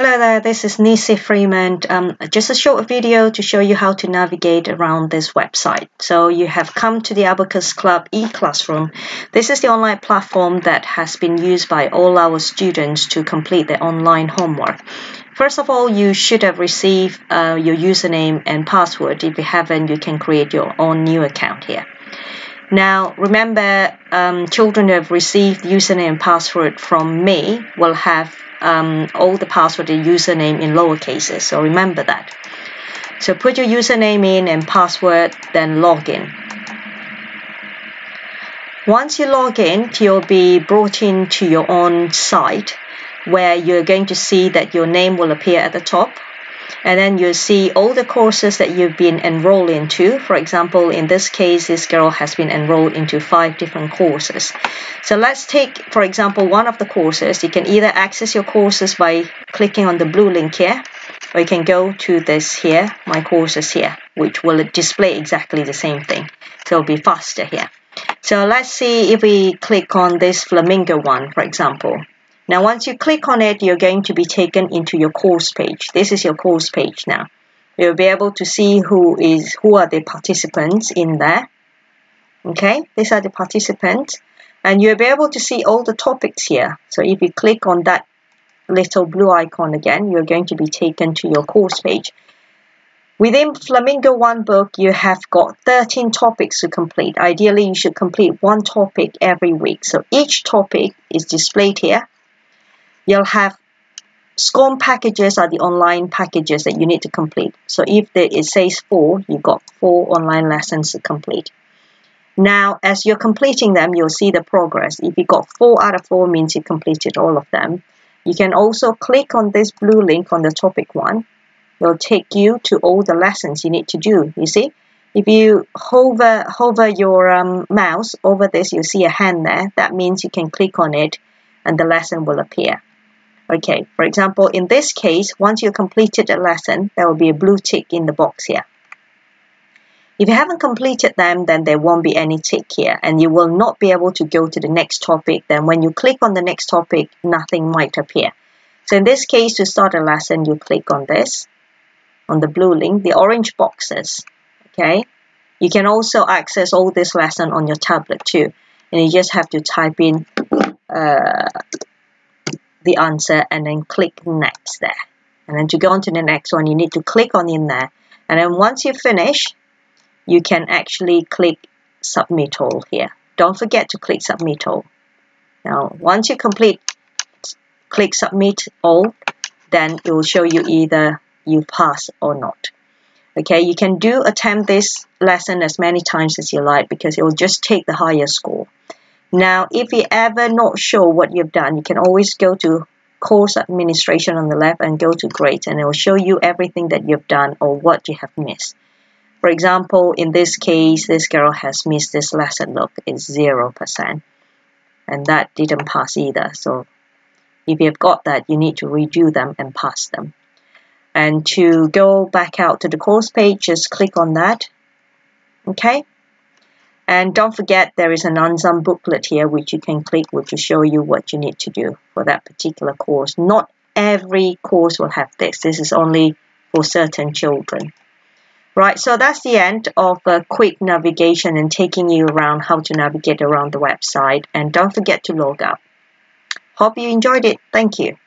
Hello there, this is Nisi Freeman. Um, just a short video to show you how to navigate around this website. So you have come to the Abacus Club e-classroom. This is the online platform that has been used by all our students to complete their online homework. First of all, you should have received uh, your username and password. If you haven't, you can create your own new account here. Now, remember, um, children who have received username and password from me will have um, all the password and username in lower cases. So remember that. So put your username in and password, then log in. Once you log in, you'll be brought into your own site where you're going to see that your name will appear at the top and then you'll see all the courses that you've been enrolled into. For example, in this case, this girl has been enrolled into five different courses. So let's take, for example, one of the courses. You can either access your courses by clicking on the blue link here, or you can go to this here, my courses here, which will display exactly the same thing. So it'll be faster here. So let's see if we click on this flamingo one, for example. Now, once you click on it, you're going to be taken into your course page. This is your course page now. You'll be able to see who is who are the participants in there. Okay, these are the participants. And you'll be able to see all the topics here. So if you click on that little blue icon again, you're going to be taken to your course page. Within Flamingo One book, you have got 13 topics to complete. Ideally, you should complete one topic every week. So each topic is displayed here you'll have SCORM packages are the online packages that you need to complete. So if it says four, you've got four online lessons to complete. Now, as you're completing them, you'll see the progress. If you got four out of four means you completed all of them. You can also click on this blue link on the topic one. It'll take you to all the lessons you need to do. You see, if you hover hover your um, mouse over this, you'll see a hand there. That means you can click on it and the lesson will appear. Okay, for example, in this case, once you completed a lesson, there will be a blue tick in the box here. If you haven't completed them, then there won't be any tick here and you will not be able to go to the next topic. Then when you click on the next topic, nothing might appear. So in this case, to start a lesson, you click on this, on the blue link, the orange boxes, okay? You can also access all this lesson on your tablet too. And you just have to type in uh, the answer and then click next there. And then to go on to the next one, you need to click on in there. And then once you finish, you can actually click submit all here. Don't forget to click submit all. Now, once you complete, click submit all, then it will show you either you pass or not. Okay, you can do attempt this lesson as many times as you like because it will just take the higher score. Now, if you're ever not sure what you've done, you can always go to course administration on the left and go to grades and it will show you everything that you've done or what you have missed. For example, in this case, this girl has missed this lesson. Look, it's 0%. And that didn't pass either. So if you've got that, you need to redo them and pass them. And to go back out to the course page, just click on that. Okay. And don't forget there is an unsung booklet here which you can click which will show you what you need to do for that particular course. Not every course will have this. This is only for certain children. Right, so that's the end of a quick navigation and taking you around how to navigate around the website. And don't forget to log out. Hope you enjoyed it. Thank you.